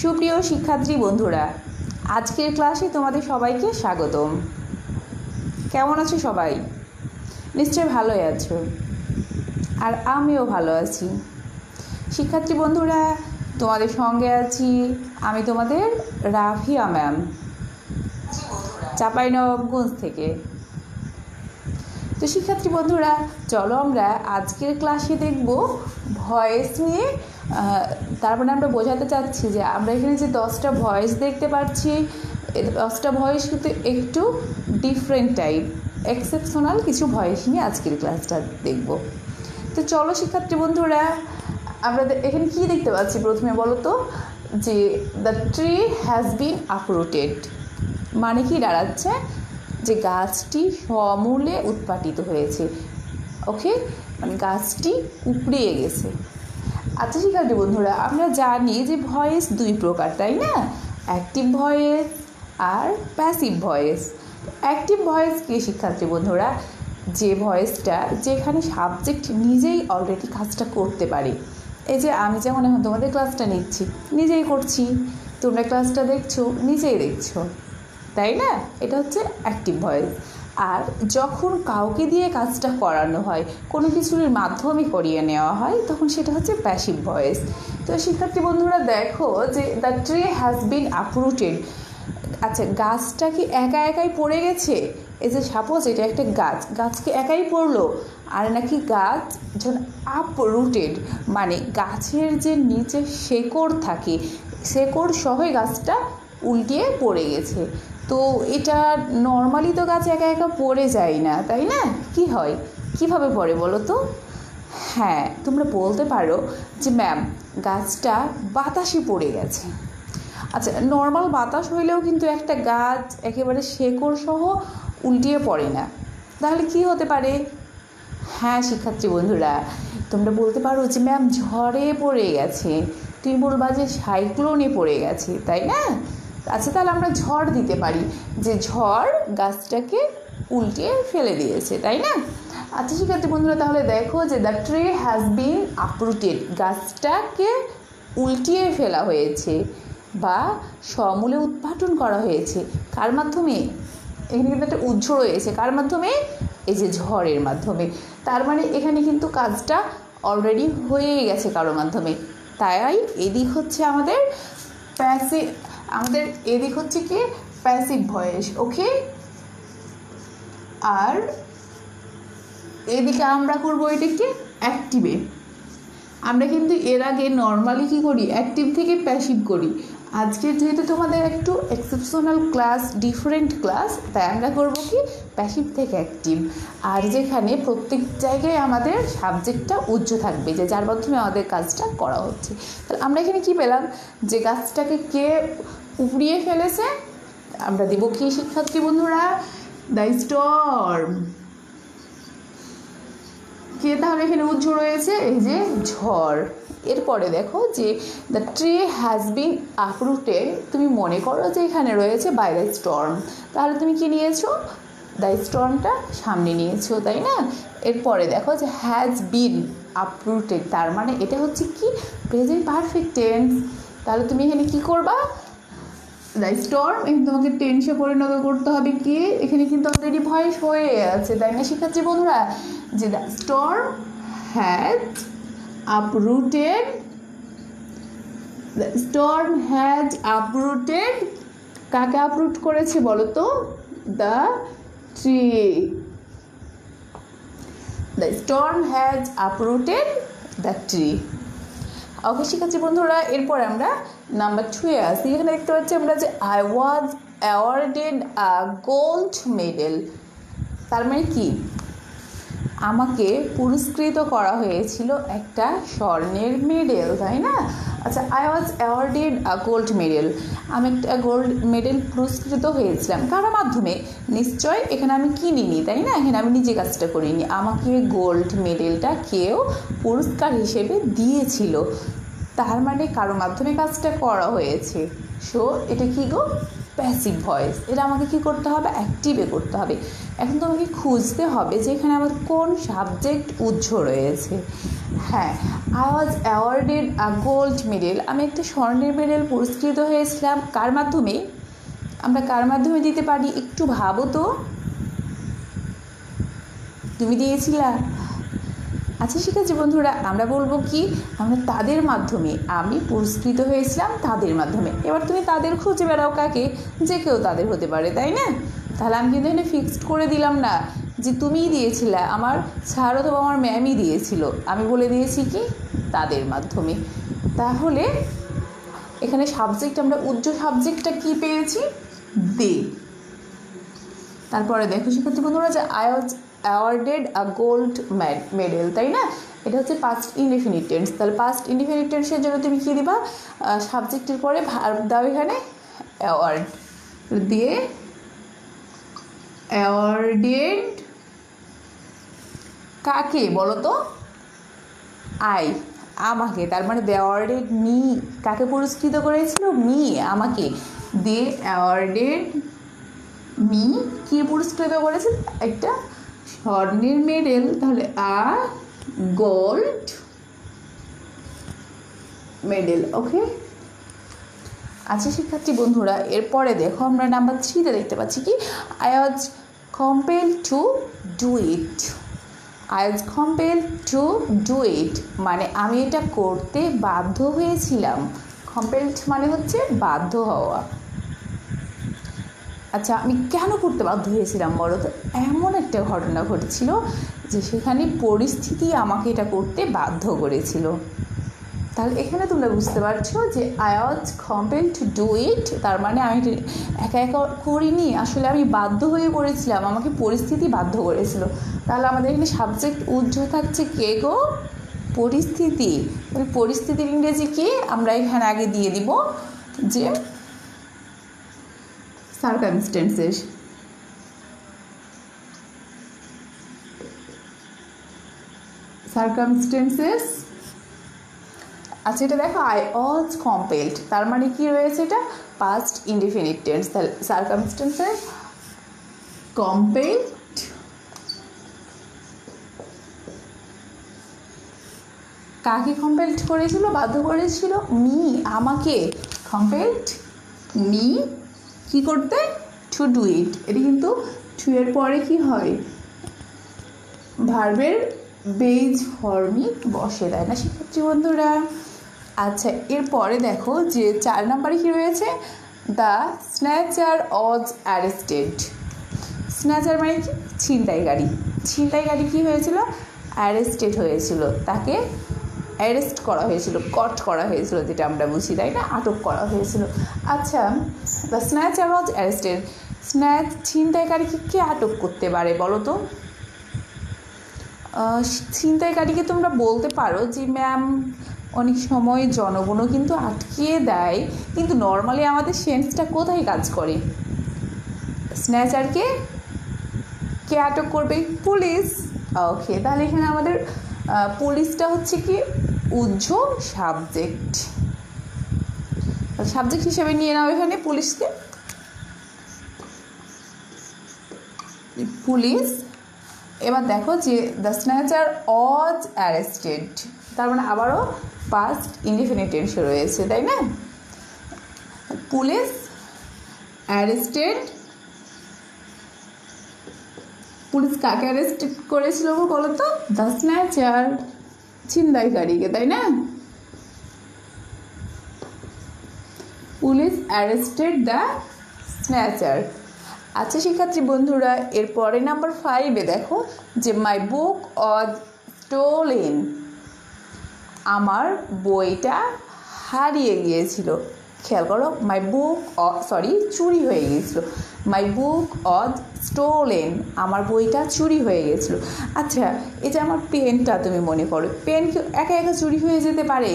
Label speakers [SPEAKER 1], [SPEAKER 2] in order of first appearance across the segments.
[SPEAKER 1] সুপ্রিয় শিক্ষার্থী বন্ধুরা, আজকের ক্লাসে তোমাদের সবাইকে স্বাগতম। কেমন আছো সবাই? নিশ্চয় ভালোই আছো। আর আমিও ভালো আছি। শিক্ষার্থী বন্ধুরা, তোমাদের সঙ্গে আছি আমি তোমাদের রাফিয়া ম্যাম, চাঁপাইনবাবগঞ্জ থেকে। তো শিক্ষার্থী বন্ধুরা, চলো আমরা আজকের ক্লাসে দেখব ভয়েস নিয়ে তারপরে আমরা বোঝাতে চাচ্ছি যে আমরা এখানে যে দশটা ভয়েস দেখতে পাচ্ছি দশটা ভয়েস কিন্তু একটু ডিফারেন্ট টাইপ এক্সেপশনাল কিছু ভয়েস নিয়ে আজকের ক্লাসটা দেখব। তো চলো শিক্ষার্থী বন্ধুরা, আমরা এখানে কি দেখতে পাচ্ছি প্রথমে বলো তো? যে the tree has been uprooted মানে কি দাঁড়াচ্ছে? যে গাছটি সমূলে উৎপাটিত হয়েছে ওকে মানে গাছটি উপড়িয়ে গেছে। আচ্ছা শিক্ষার্থী বন্ধুরা, আমরা জানি যে ভয়েস দুই প্রকার, তাই না? অ্যাক্টিভ ভয়েস আর প্যাসিভ ভয়েস। অ্যাক্টিভ ভয়েস কি শিক্ষার্থী বন্ধুরা? যে ভয়েসটা যেখানে সাবজেক্ট নিজেই অলরেডি কাজটা করতে পারে। এই যে আমি যেমন এখন তোমাদের ক্লাসটা নিচ্ছি, নিজেই করছি। তোমরা ক্লাসটা দেখছ, নিজেই দেখছ। তাই না? এটা হচ্ছে অ্যাক্টিভ ভয়েস। আর যখন কাউকে দিয়ে কাজটা করানো হয়, কোনো কিছুর মাধ্যমে করিয়ে নেওয়া হয়, তখন সেটা হচ্ছে প্যাসিভ ভয়েস তো শিক্ষার্থী বন্ধুরা, দেখো যে the tree has been uprooted আচ্ছা গাছটা কি একা একাই পড়ে গেছে? এই যে সাপোজ এটা একটা গাছ গাছকে একাই পড়ল? আর নাকি গাছ যখন আপরুটেড মানে গাছের যে নিচে শেকড় থাকে, শেকড় সহই গাছটা উল্টিয়ে পড়ে গেছে। তো এটা নর্মালি তো গাছ একা একা পড়ে যায় না, তাই না? কি হয়? কীভাবে পড়ে বলো তো? হ্যাঁ তোমরা বলতে পারো যে ম্যাম গাছটা বাতাসে পড়ে গেছে। আচ্ছা নর্মাল বাতাস হইলেও কিন্তু একটা গাছ একেবারে শেকড় সহ উল্টিয়ে পড়ে না। তাহলে কি হতে পারে? হ্যাঁ শিক্ষার্থী বন্ধুরা, তোমরা বলতে পারো যে ম্যাম ঝড়ে পড়ে গেছে। তুমি বলবা যে সাইক্লোনে পড়ে গেছে, তাই না? আচ্ছা তাহলে আমরা ঝড় দিতে পারি। যে ঝড় গাছটাকে উল্টিয়ে ফেলে দিয়েছে, তাই না? আচ্ছা শিক্ষার্থী বন্ধুরা, তাহলে দেখো যে the tree has been uprooted গাছটাকে উল্টিয়ে ফেলা হয়েছে বা সমূলে উৎপাটন করা হয়েছে। কার মাধ্যমে? এখানে কিন্তু একটা উজ্জ্ব রয়েছে। কার মাধ্যমে? এই যে ঝড়ের মাধ্যমে। তার মানে এখানে কিন্তু কাজটা অলরেডি হয়ে গেছে কারোর মাধ্যমে। তাই এদিক হচ্ছে আমাদের প্যাসিভ আমাদের এদিক হচ্ছে কি প্যাসিভ ভয়েস ওকে আর এদিকে আমরা করব এটাকে অ্যাক্টিভে আমরা কিন্তু এর আগে নর্মালি কী করি অ্যাক্টিভ থেকে প্যাসিভ করি। আজকে যেহেতু তোমাদের একটু এক্সেপশনাল ক্লাস ডিফারেন্ট ক্লাস তাই আমরা করব কি? প্যাসিভ থেকে অ্যাক্টিভ আর যেখানে প্রত্যেক জায়গায় আমাদের সাবজেক্টটা উজ্জ্ব থাকবে, যে যার মাধ্যমে আমাদের কাজটা করা হচ্ছে। তাহলে আমরা এখানে কি পেলাম? যে গাছটাকে কে উপড়িয়ে ফেলেছে? আমরা দেবো কি শিক্ষার্থী বন্ধুরা দ্য স্টর্ম কে তাহলে এখানে উজ্জ্ব রয়েছে? এই যে ঝড়। এরপরে দেখো যে the tree has been uprooted তুমি মনে করো যে এখানে রয়েছে বাই দ্য স্টর্ম তাহলে তুমি কি নিয়েছো? দ্য স্টর্মটা সামনে নিয়েছো, তাই না? এরপরে দেখো যে হ্যাজ বিন আপরুটেড তার মানে এটা হচ্ছে কি? প্রেজেন্ট পারফেক্ট টেন্স তাহলে তুমি এখানে কি করবা? দ্য স্টর্ম এখানে তোমাকে টেন্সে পরিণত করতে হবে কি? এখানে কিন্তু অলরেডি ভয়েস হয়ে আছে, তাই না শিক্ষার্থী বন্ধুরা? যে the storm has uprooted, the storm has uprooted, কাকে আপরুট করেছে বলো তো the tree the storm has uprooted the tree okay শিক্ষার্থী বন্ধুরা, এরপর আমরা নাম্বার টুয়ে আসি এখানে দেখতে পাচ্ছি আমরা যে I was awarded a gold medal তার মানে কি? আমাকে পুরস্কৃত করা হয়েছিল একটা স্বর্ণের মেডেল তাই না? আচ্ছা I was awarded a gold medal আমি একটা গোল্ড মেডেল পুরস্কৃত হয়েছিলাম। কারোর মাধ্যমে। নিশ্চয় এখানে আমি কিনিনি, তাই না? এখানে আমি নিজে কাজটা করিনি। আমাকে গোল্ড মেডেলটা কেউ পুরস্কার হিসেবে দিয়েছিল। তার মানে কারও মাধ্যমে কাজটা করা হয়েছে। সো এটা কি গো? প্যাসিভ ভয়েস এটা আমাকে কি করতে হবে? অ্যাক্টিভে করতে হবে। এখন তোমাকে খুঁজতে হবে যে এখানে আমার কোন সাবজেক্ট উজ্জ রয়েছে। হ্যাঁ I was awarded a gold medal আমি একটা স্বর্ণের মেডেল পুরস্কৃত হয়েছিলাম। কার মাধ্যমে? আমরা কার মাধ্যমে দিতে পারি? একটু ভাবো তো। তুমি দিয়েছিলা? আচ্ছা ঠিক আছে বন্ধুরা, আমরা বলব কি? আমরা তাদের মাধ্যমে, আমি পুরস্কৃত হয়েছিলাম তাদের মাধ্যমে। এবার তুমি তাদের খুঁজে বেড়াও কাকে? যে কেউ তাদের হতে পারে, তাই না? তাহলে আমি কিন্তু এখানে ফিক্সড করে দিলাম না যে তুমিই দিয়েছিলে, আমার স্যার অথবা আমার ম্যামই দিয়েছিল। আমি বলে দিয়েছি কি? তাদের মাধ্যমে। তাহলে এখানে সাবজেক্ট আমরা উজ্জ্ব সাবজেক্টটা কি পেয়েছি? দে। তারপরে দেখো, শিক্ষার্থী বন্ধুরা, যে I was awarded a gold medal তাই না? এটা হচ্ছে পাস্ট ইনডিফিনিট টেন্স তাহলে পাস্ট ইনডিফিনিট টেন্সের জন্য তুমি কী দিবা? সাবজেক্টের পরে ভার্ব দাও এখানে অ্যাওয়ার্ড দিয়ে অ্যাওয়ার্ডেড কাকে বলো তো আই আমাকে। তার মানে দে অ্যাওয়ার্ডেড মি কাকে পুরস্কৃত করেছিল? মি আমাকে। দে অ্যাওয়ার্ডেড মি কি পুরস্কৃত করেছে একটা স্বর্ণের মেডেল, তাহলে আ, গোল্ড মেডেল, ওকে? আচ্ছা শিক্ষার্থী বন্ধুরা, এরপরে দেখো আমরা নাম্বার থ্রিতে দেখতে পাচ্ছি কি? I was compel to do it I was compel to do it মানে আমি এটা করতে বাধ্য হয়েছিলাম। কম্পেলড মানে হচ্ছে বাধ্য হওয়া। আচ্ছা আমি কেন করতে বাধ্য হয়েছিলাম বলো তো? এমন একটা ঘটনা ঘটেছিল যে সেখানে পরিস্থিতি আমাকে এটা করতে বাধ্য করেছিল। তাহলে এখানে তোমরা বুঝতে পারছ যে I was compel to do it তার মানে আমি একা একা করিনি, আসলে আমি বাধ্য হয়ে করেছিলাম আমাকে পরিস্থিতি বাধ্য করেছিল। তাহলে আমাদের এখানে সাবজেক্ট উজ্জ্ব থাকছে কে গো? পরিস্থিতি। পরিস্থিতির ইংরেজি কি? আমরা এখানে আগে দিয়ে দিব যে circumstances. Circumstances? আচ্ছা এটা দেখো আই ওয়াজ কম্পেলড তার মানে কি রয়েছে এটা? Past indefinite tense circumstances compelled কাকে কম্পেলড করেছিল? বাধ্য করেছিল? মি, আমাকে। কম্পেলড মি কি করতে? টু ডু ইট এটি কিন্তু টু এর পরে কি হয়? ভার্বের বেজ ফর্মই বসে দেয় না শিক্ষার্থী বন্ধুরা? আচ্ছা এরপরে দেখো যে চার নাম্বারে কী রয়েছে? The snatcher was arrested snatcher মানে কি? ছিনতাইকারী ছিনতাইকারী কী হয়েছিল? অ্যারেস্টেড হয়েছিল। তাকে অ্যারেস্ট করা হয়েছিল কট করা হয়েছিল, যেটা আমরা বুঝি, তাই না? আটক করা হয়েছিল। আচ্ছা the snatcher was arrested snatch ছিনতাইকারীকে কে আটক করতে পারে বলো তো? ছিনতাইকারীকে তোমরা বলতে পারো যে ম্যাম অনেক সময় জনগণও কিন্তু আটকিয়ে দেয়। কিন্তু নর্মালি আমাদের সেন্সটা কোথায় কাজ করে? স্ন্যাচারকে কে আটক করবে? পুলিশ ওকে তাহলে এখানে আমাদের পুলিশটা হচ্ছে কি উজ্জ সাবজেক্ট সাবজেক্ট হিসেবে নিয়ে নাও এখানে, পুলিশকে। পুলিশ, এবার দেখো যে দ্য স্ন্যাচার অজ অ্যারেস্টেড, তার মানে আবারও পাস্ট ইনডিফিনিটেন্সে রয়েছে, তাই না? Police arrested. পুলিশ কাকে অ্যারেস্ট করেছিল বলো তো? দ্য স্ন্যাচার ছিনতাইকারীকে, তাই না? Police arrested the snatcher. আচ্ছা শিক্ষার্থী বন্ধুরা এর পরে নাম্বার ফাইভে দেখো যে মাই বুক অজ স্টোলেন আমার বইটা হারিয়ে গিয়েছিল। খেয়াল করো মাই বুক সরি চুরি হয়ে গিয়েছিল। মাই বুক অজ স্টোলেন আমার বইটা চুরি হয়ে গেছিল আচ্ছা এই যে আমার পেনটা তুমি মনে করো। পেন কেউ একা একা চুরি হয়ে যেতে পারে?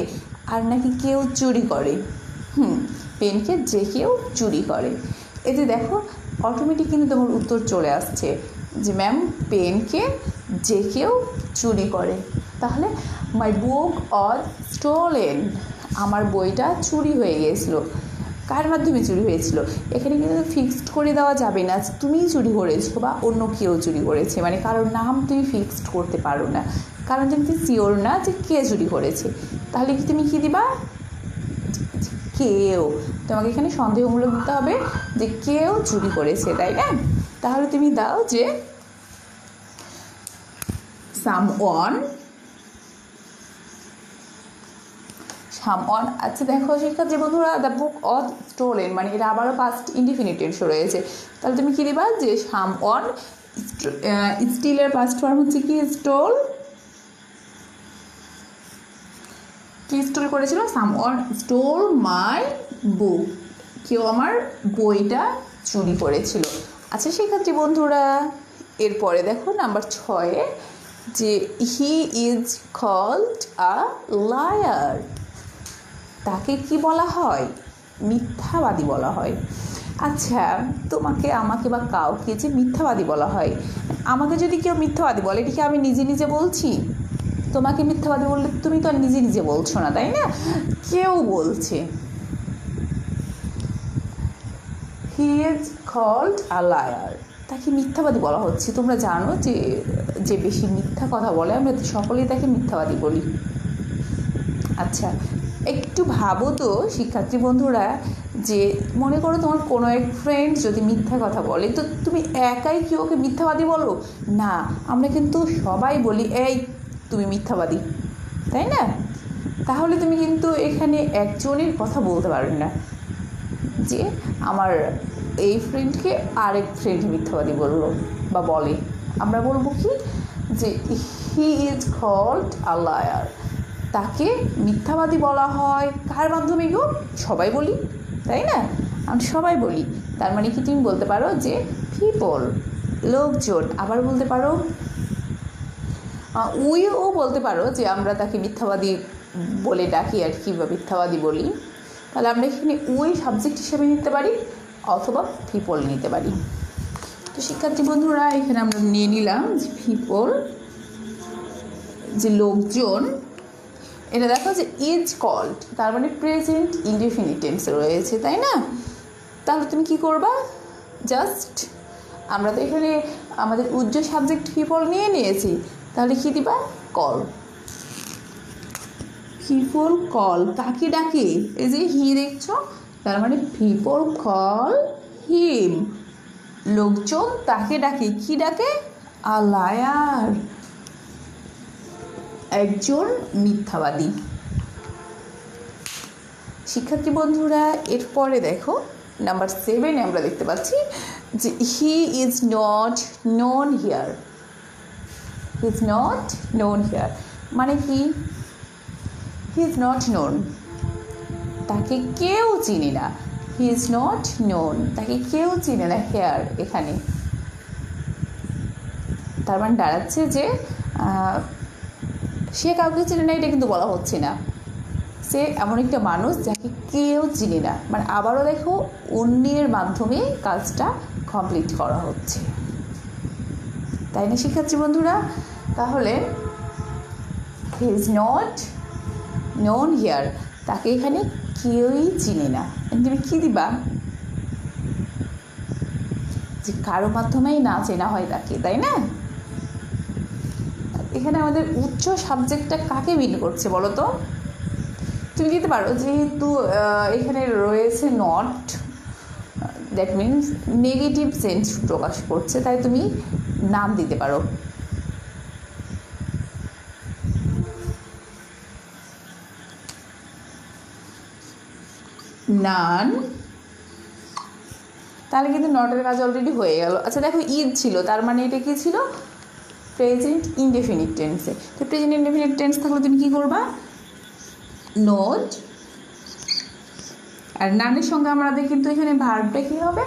[SPEAKER 1] আর নাকি কেউ চুরি করে? হুম পেনকে যে কেউ চুরি করে। এতে দেখো অটোমেটিক কিন্তু তোমার উত্তর চলে আসছে যে ম্যাম পেনকে যে কেউ চুরি করে। তাহলে মাই বুক অজ স্টোলেন আমার বইটা চুরি হয়ে গিয়েছিল কার মাধ্যমে চুরি হয়েছিল? এখানে কিন্তু ফিক্সড করে দেওয়া যাবে না তুমিই চুরি করেছ বা অন্য কেউ চুরি করেছে। মানে কারোর নাম তুমি ফিক্সড করতে পারো না। কারণ তুমি শিওর না যে কে চুরি করেছে। তাহলে কি তুমি কী দিবা? কেউ। তোমাকে এখানে সন্দেহমূলক দিতে হবে যে কেউ চুরি করেছে, তাই না? তাহলে তুমি দাও যে সাম ওয়ান সামওয়ান আচ্ছা দেখো শিক্ষা যে বন্ধুরা দ্য বুক অফ স্টোলেন মানে এটা আবারও পাস্ট ইনডিফিনিটেড শো রয়েছে। তাহলে তুমি কী দিবা যে সামওয়ান স্টিলের পাস্ট ফর্ম হচ্ছে কি? স্টোল কি স্টোর করেছিল? সামওয়ান স্টোর মাই বুক কেউ আমার বইটা চুরি করেছিল। আচ্ছা শিক্ষার্থী বন্ধুরা, এরপরে দেখো নাম্বার ছয়ে যে he is called a liar তাকে কি বলা হয়? মিথ্যাবাদী বলা হয়। আচ্ছা তোমাকে, আমাকে বা কাউকে যে মিথ্যাবাদী বলা হয়, আমাকে যদি কেউ মিথ্যাবাদী বলে এটা কি আমি নিজে নিজে বলছি? তোমাকে মিথ্যাবাদী বললে তুমি তো আর নিজে নিজে বলছো না, তাই না? কেউ বলছে। He is called a liar তাকে মিথ্যাবাদী বলা হচ্ছে। তোমরা জানো যে যে বেশি মিথ্যা কথা বলে, আমরা সকলেই তাকে মিথ্যাবাদী বলি। আচ্ছা একটু ভাবো তো, শিক্ষার্থী বন্ধুরা, যে মনে করো তোমার কোনো এক ফ্রেন্ড যদি মিথ্যা কথা বলে, তো তুমি একাই কি ওকে মিথ্যাবাদী বলো? না, আমরা কিন্তু সবাই বলি, এই তুমি মিথ্যাবাদী, তাই না? তাহলে তুমি কিন্তু এখানে একজনের কথা বলতে পারবে না যে আমার এই ফ্রেন্ডকে আরেক ফ্রেন্ড মিথ্যাবাদী বলল বা বলে। আমরা বলব কি যে he is called a liar তাকে মিথ্যাবাদী বলা হয়। কার মাধ্যমে গো? সবাই বলি, তাই না? আমি সবাই বলি। তার মানে কি তুমি বলতে পারো যে পিপল লোকজন। আবার বলতে পারো উইও বলতে পারো যে আমরা তাকে মিথ্যাবাদী বলে ডাকি আর কি, বা মিথ্যাবাদী বলি। তাহলে আমরা এখানে উই সাবজেক্ট হিসেবে নিতে পারি অথবা পিপল নিতে পারি। তো শিক্ষার্থী বন্ধুরা, এখানে আমরা নিয়ে নিলাম যে পিপল যে লোকজন, এটা দেখো যে ইজ কল্ড তার মানে প্রেজেন্ট ইনডিফিনিটেন্স রয়েছে, তাই না? তাহলে তুমি কি করবা? জাস্ট আমরা তো এখানে আমাদের উজ্জ্বল সাবজেক্ট পিপল নিয়ে নিয়েছি। তাহলে কি দিবা? কল। People call. কাকে ডাকে? এই যে হি দেখছ? তার মানে পিপল কল হিম। লোকজন তাকে ডাকে। কি ডাকে? আলায়ার একজন মিথ্যাবাদী। শিক্ষার্থী বন্ধুরা, এরপরে দেখো, নাম্বার সেভেনে আমরা দেখতে পাচ্ছি যে he is not known here is not known here মানে কি? হি ইজ নট নোন তাকে কেউ চিনি না। হি ইজ নট নোন তাকে কেউ চিনে না হেয়ার এখানে। তার মানে দাঁড়াচ্ছে যে সে কাউকে চিনে না, এটা কিন্তু বলা হচ্ছে না। সে এমন একটা মানুষ যাকে কেউ চিনে না। মানে আবারও দেখো, অন্যের মাধ্যমে কাজটা কমপ্লিট করা হচ্ছে। তাই না শিক্ষার্থী বন্ধুরা? তাহলে he is not known here তাকে এখানে কেউই চিনে না। তুমি কী দিবা? যে কারও মাধ্যমেই না চেনা হয় তাকে, তাই না? এখানে আমাদের উচ্চ সাবজেক্টটা কাকে বিন করছে বলো তো? তুমি দিতে পারো, যেহেতু এখানে রয়েছে not that means negative sense প্রকাশ করছে, তাই তুমি নাম দিতে পারো। নান। তাহলে কিন্তু নটের কাজ অলরেডি হয়ে গেল। আচ্ছা দেখো, ঈদ ছিল, তার মানে এটা কি ছিল? প্রেজেন্ট ইনডেফিনিট টেন্সে তো প্রেজেন্ট ইনডেফিনিট টেন্স থাকলে তুমি কী করবা? নোট আর নানের সঙ্গে আমাদের কিন্তু এখানে ভার্বটা কী হবে?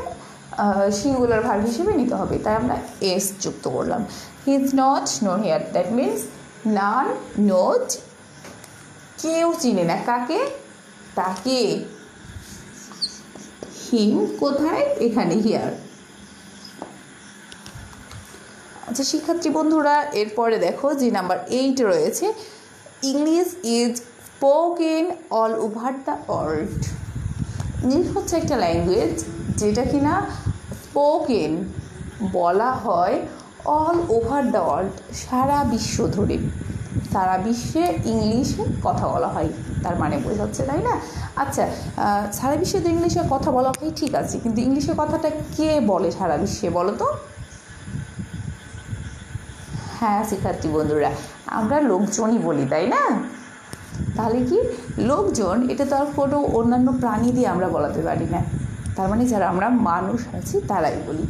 [SPEAKER 1] সিঙ্গুলার ভার্ব হিসেবে নিতে হবে, তাই আমরা এস যুক্ত করলাম। He is not known here that means none not কেউ চিনে না, কাকে? তাকে। হিম কোথায়? এখানে হিয়ার আচ্ছা শিক্ষার্থী বন্ধুরা, এরপরে দেখো, যে নাম্বার এইট রয়েছে English is spoken all over the world English হচ্ছে একটা ল্যাঙ্গুয়েজ যেটা কিনা স্পোকেন বলা হয় অল ওভার দ্য ওয়ার্ল্ড, সারা বিশ্ব ধরে। সারা বিশ্বে ইংলিশে কথা বলা হয়, তার মানে বোঝাচ্ছে, তাই না? আচ্ছা সারা বিশ্বে তো ইংলিশে কথা বলা হয়, ঠিক আছে, কিন্তু ইংলিশে কথাটা কে বলে সারা বিশ্বে, বলো তো? হ্যাঁ শিক্ষার্থী বন্ধুরা, আমরা লোকজনই বলি, তাই না? তাহলে কি? লোকজন, এটা তো আর কোনো অন্যান্য প্রাণী দিয়ে আমরা বলাতে পারি না। তার মানে যারা আমরা মানুষ আছি, তারাই বলি।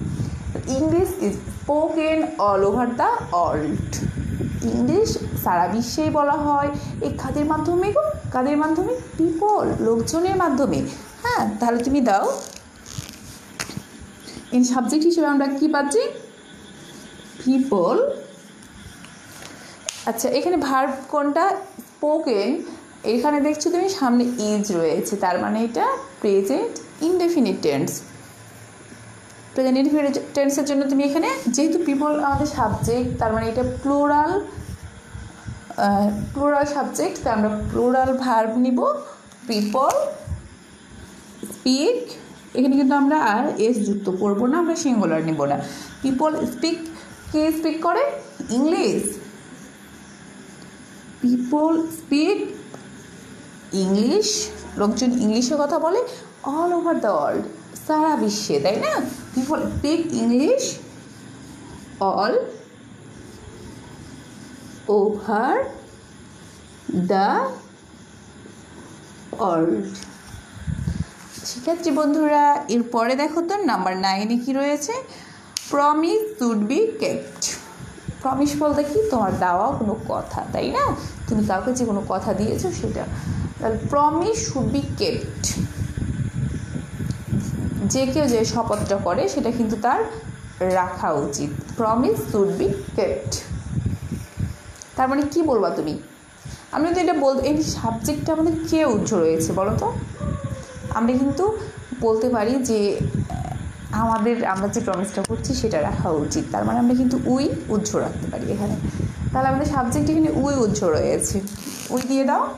[SPEAKER 1] English is spoken all over the world English সারা বিশ্বেই বলা হয়। এই কাদের মাধ্যমে গো? কাদের মাধ্যমে? পিপল লোকজনের মাধ্যমে। হ্যাঁ তাহলে তুমি দাও। ইন সাবজেক্ট হিসেবে আমরা কী পাচ্ছি? পিপল আচ্ছা এখানে ভার্ব কোনটা? স্পোকেন এখানে দেখছ তুমি সামনে ইজ রয়েছে। তার মানে এটা present indefinite tense present indefinite টেন্সের জন্য তুমি এখানে যেহেতু পিপল আমাদের সাবজেক্ট তার মানে এটা প্লোরাল প্লোরাল সাবজেক্ট তাই আমরা প্লোরাল ভার্ব নিব পিপল স্পিক এখানে কিন্তু আমরা আর এস যুক্ত করব না, আমরা সিঙ্গুলার নিব না। পিপল স্পিক কে স্পিক করে? ইংলিশ পিপল স্পিক ইংলিশ লোকজন ইংলিশে কথা বলে অল ওভার দ্য ওয়ার্ল্ড সারা বিশ্বে, তাই না? People speak English all over the world শিক্ষার্থী বন্ধুরা, এরপরে দেখো তো নাম্বার নাইনে কি রয়েছে? Promise should be kept promise বলতে কি? তোমার দেওয়া কোনো কথা, তাই না? তুমি কাউকে যে কোনো কথা দিয়েছ সেটা। তাহলে প্রমিস শুড বি কেপ্ট যে কেউ যে শপথটা করে, সেটা কিন্তু তার রাখা উচিত। প্রমিস শুড বি কেপ্ট তার মানে কি বলবা তুমি? আমি কিন্তু এটা বল এই সাবজেক্টটা আমাদের কে উজ্জ্ব রয়েছে বলো তো? আমরা কিন্তু বলতে পারি যে আমাদের আমরা যে প্রমিসটা করছি, সেটা রাখা উচিত। তার মানে আমরা কিন্তু উই উজ্জ্ব রাখতে পারি এখানে। তাহলে আমাদের সাবজেক্ট এখানে উই উজ্জ্ব রয়েছে। উই দিয়ে দাও।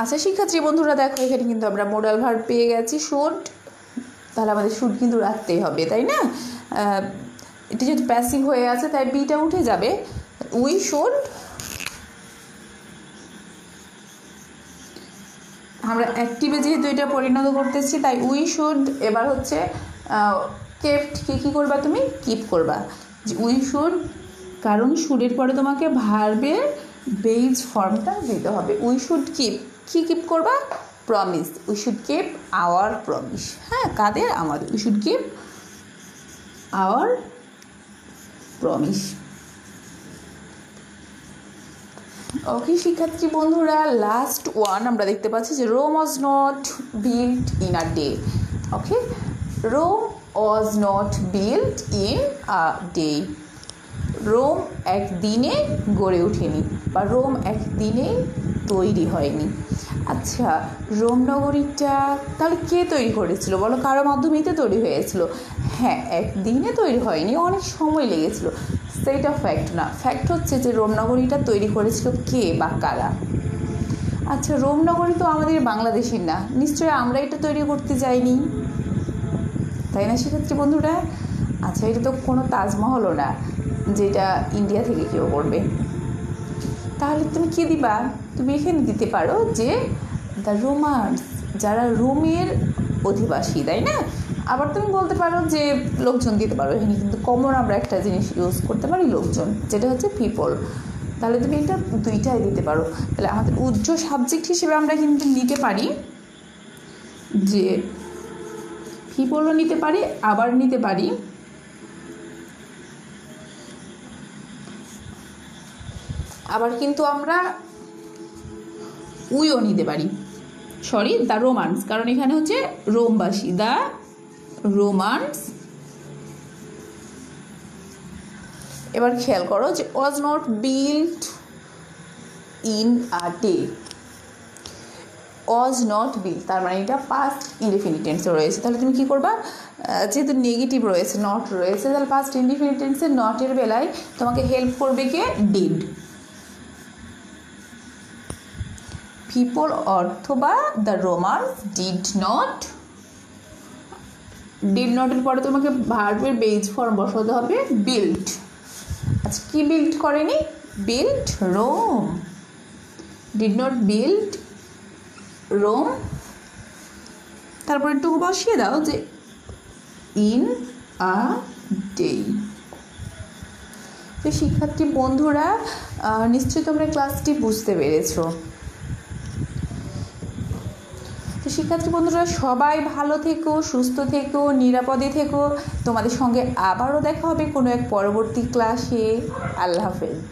[SPEAKER 1] আচ্ছা শিক্ষার্থী বন্ধুরা, দেখো, এখানে কিন্তু আমরা মোডাল ভার পেয়ে গেছি শুট তাহলে আমাদের শুট কিন্তু রাখতেই হবে, তাই না? এটি যেহেতু প্যাসিভ হয়ে আছে, তাই বিটা উঠে যাবে। উই শুড আমরা অ্যাক্টিভে যেহেতু এটা পরিণত করতেছি, তাই উই শুড এবার হচ্ছে কেপ্ট কী কী করবা তুমি? কিপ করবা। যে উই শুড কারণ শুডের পরে তোমাকে ভার্বের বেজ ফর্মটা দিতে হবে। উই শুড কিপ কী কিপ করবা? Promise we should keep our promise হ্যাঁ কাদের? আমাদের। We should keep our promise okay শিক্ষার্থী বন্ধুরা লাস্ট ওয়ান আমরা দেখতে পাচ্ছি যে Rome was not build in a day okay Rome was not build in a day Rome একদিনে গড়ে ওঠেনি বা রোম একদিনে তৈরি হয়নি। আচ্ছা রোম নগরীটা তাহলে কে তৈরি করেছিল? বলো, কারও মাধ্যমেই তো তৈরি হয়েছিল। হ্যাঁ একদিনে তৈরি হয়নি, অনেক সময় লেগেছিল। সেটা ফ্যাক্ট না। ফ্যাক্ট হচ্ছে যে রোমনগরীটা তৈরি করেছিল কে বা কারা? আচ্ছা রোমনগরী তো আমাদের বাংলাদেশের না। নিশ্চয়ই আমরা এটা তৈরি করতে যাইনি। তাই না সেক্ষেত্রে বন্ধুরা? আচ্ছা এটা তো কোনো তাজমহলও না, যেটা ইন্ডিয়া থেকে কেউ করবে। তাহলে তুমি কী দিবা? তুমি এখানে দিতে পারো যে দ্য রোমান্স যারা রোমের অধিবাসী, তাই না? আবার তুমি বলতে পারো যে লোকজন দিতে পারো এখানে, কিন্তু কমন আমরা একটা জিনিস ইউজ করতে পারি লোকজন, যেটা হচ্ছে পিপল তাহলে তুমি এটা দুইটাই দিতে পারো। তাহলে আমাদের উজ্জ্বল সাবজেক্ট হিসেবে আমরা কিন্তু নিতে পারি যে পিপলও নিতে পারি, আবার নিতে পারি। আবার কিন্তু আমরা উইও নিতে পারি। সরি দ্য রোমান্স কারণ এখানে হচ্ছে রোমবাসী দ্য রোমান্স এবার খেয়াল করো যে was not build in a day was not build তার মানে এটা পাস্ট ইনডিফিনিটেন্সে রয়েছে। তাহলে তুমি কী করবা? যেহেতু নেগেটিভ রয়েছে নট রয়েছে, তাহলে পাস্ট ইনডিফিনিটেন্সের নটের বেলায় তোমাকে হেল্প করবে কে? ডিড পিপল অথবা the Romans did not did নটের পরে তোমাকে ভার্বের বেজ ফর্ম বসাতে হবে বিল্ড আচ্ছা কি বিল্ড করেনি? Build Rome did not build Rome তারপর একটু বসিয়ে দাও যে ইন আ ডে তো শিক্ষার্থী বন্ধুরা নিশ্চয়ই তোমরা ক্লাসটি বুঝতে পেরেছ তো শিক্ষার্থী বন্ধুরা, সবাই ভালো থেকো, সুস্থ থেকো, নিরাপদে থেকো। তোমাদের সঙ্গে আবারও দেখা হবে কোনো এক পরবর্তী ক্লাসে আল্লাহ হাফেজ।